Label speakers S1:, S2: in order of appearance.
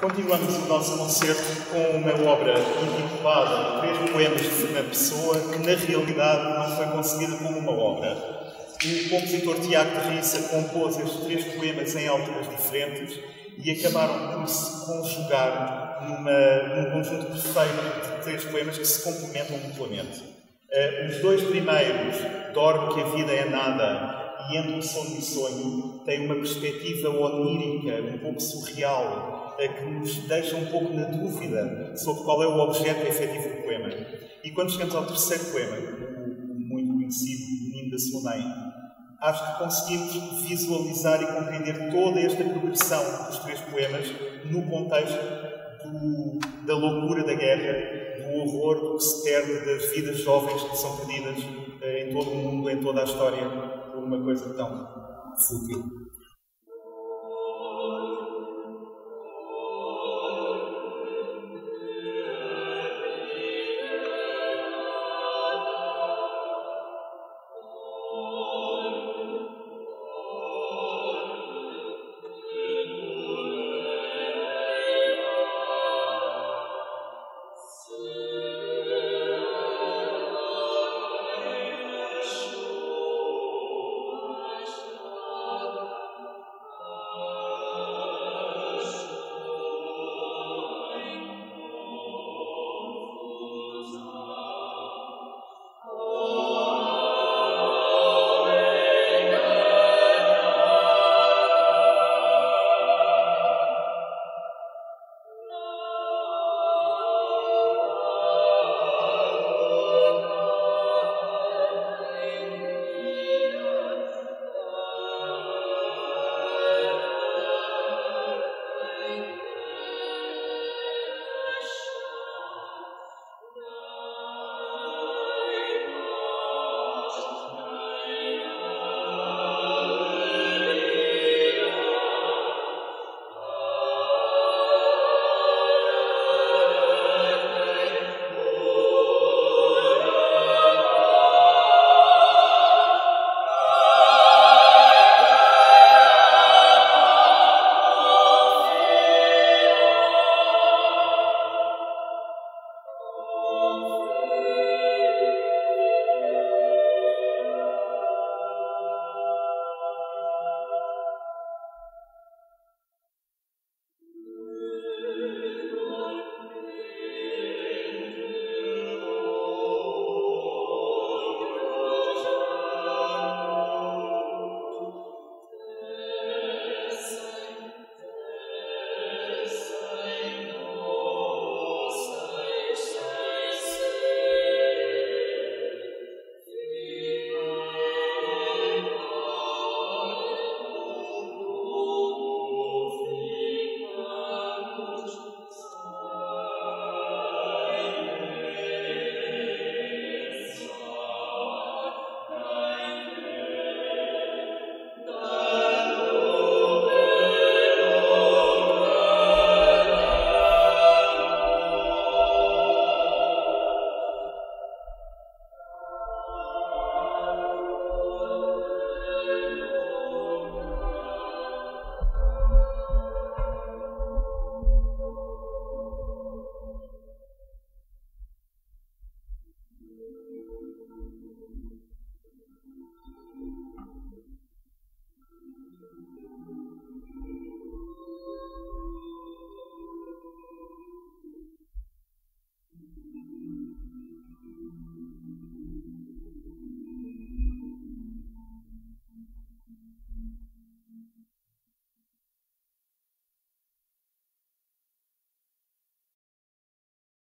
S1: Continuamos o nosso concerto com uma obra intitulada Três Poemas de Fernando Pessoa, que na realidade não foi concebida como uma obra. O compositor Tiago Terriça compôs estes três poemas em alturas diferentes e acabaram por se conjugar numa, num conjunto perfeito de três poemas que se complementam mutuamente. Uh, os dois primeiros, Dorme que a vida é nada e Entre o Sono e o Sonho, têm uma perspectiva onírica, um pouco surreal, que nos deixa um pouco na dúvida sobre qual é o objeto efetivo do poema. E quando chegamos ao terceiro poema, o muito conhecido Menino da acho que conseguimos visualizar e compreender toda esta progressão dos três poemas no contexto do, da loucura da guerra, do horror do que se perde das vidas jovens que são perdidas eh, em todo o mundo, em toda a história, por uma coisa tão fútil.